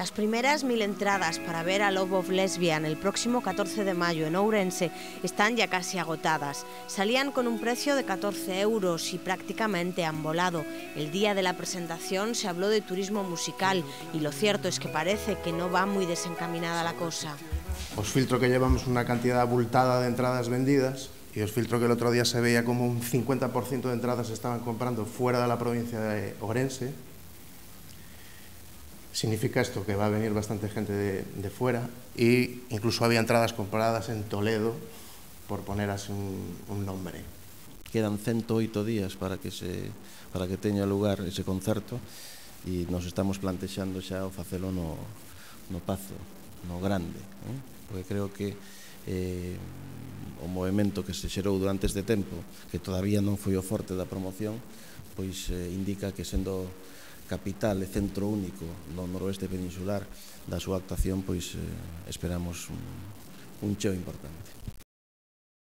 Las primeras mil entradas para ver a Love of Lesbian el próximo 14 de mayo en Ourense están ya casi agotadas. Salían con un precio de 14 euros y prácticamente han volado. El día de la presentación se habló de turismo musical y lo cierto es que parece que no va muy desencaminada la cosa. Os filtro que llevamos una cantidad abultada de entradas vendidas y os filtro que el otro día se veía como un 50% de entradas estaban comprando fuera de la provincia de Orense Significa esto que va a venir bastante gente de, de fuera e incluso había entradas compradas en Toledo por poner así un, un nombre. Quedan 108 días para que se para que teña lugar ese concerto e nos estamos plantexando xa o facelo no, no Pazo, no grande, eh? porque creo que eh, o movimento que se xerou durante este tempo, que todavía non foi o forte da promoción, pois eh, indica que sendo capital e centro único do noroeste peninsular da súa actuación pois eh, esperamos un, un cheo importante.